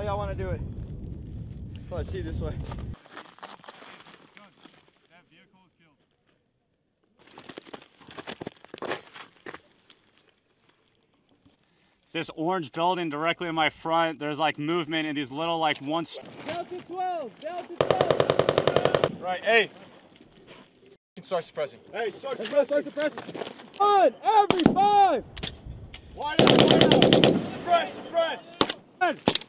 How y'all want to do it? Let's see this way. This orange building directly in my front, there's like movement in these little like one. Delta 12, Delta 12. Right, hey. You can start suppressing. Hey, start Let's start suppressing. One, every five. Wide out, wide out. Suppress, suppress.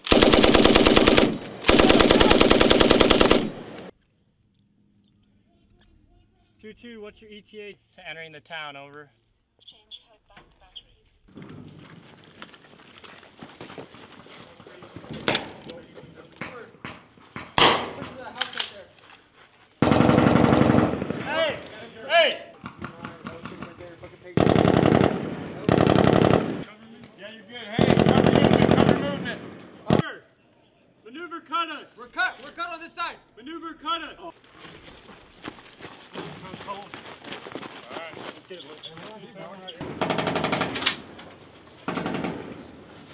Two two, what's your ETA to entering the town? Over. Change head back battery. Hey, hey. Yeah, you're good. Hey, cover movement, cover movement. Cover. Maneuver cut us. We're cut. We're cut on this side. Maneuver cut us.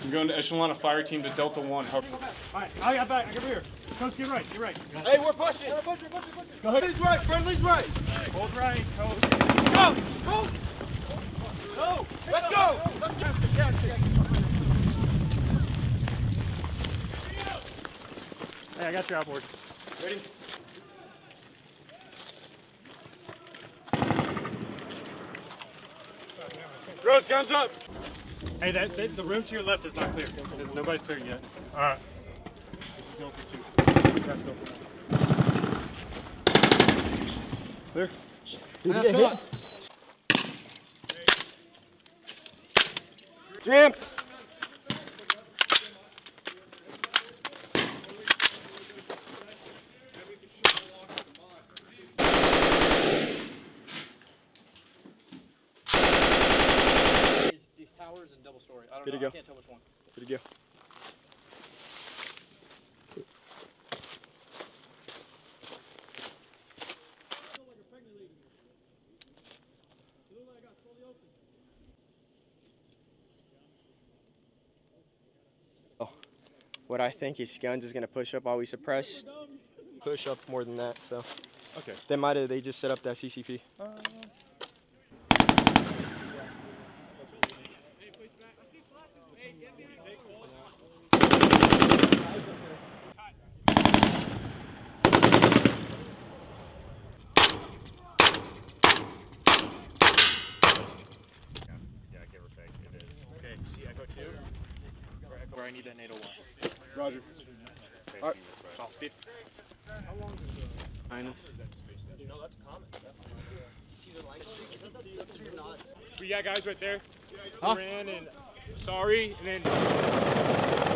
I'm going to echelon a fire team to Delta 1. All right, I got back. I got here. Coach, get right. Get right. Hey, we're pushing. Go ahead. Friendly's right, friendly's right. Hold right, coach. Go. Go. Go. Let's go. Hey, I got your outboard. Ready? Roads, guns up. Hey, that, that, the room to your left is not clear. There's- Nobody's clearing yet. All right. Delta two. That's Delta. Clear. Jam. These, these towers and double story. I don't Good to know. I go. can't tell which one. Good to go. Oh, What I think is Guns is gonna push up while we suppress. Push up more than that, so. Okay. They might have. They just set up that CCP. Yeah, um, give or take. It is. Okay, see Echo 2? Where I need that NATO one. Roger. Okay, Alright. see this way. About 50. Minus. You know, that's common. See the line streak? We got guys right there. Huh? Ran and sorry, and then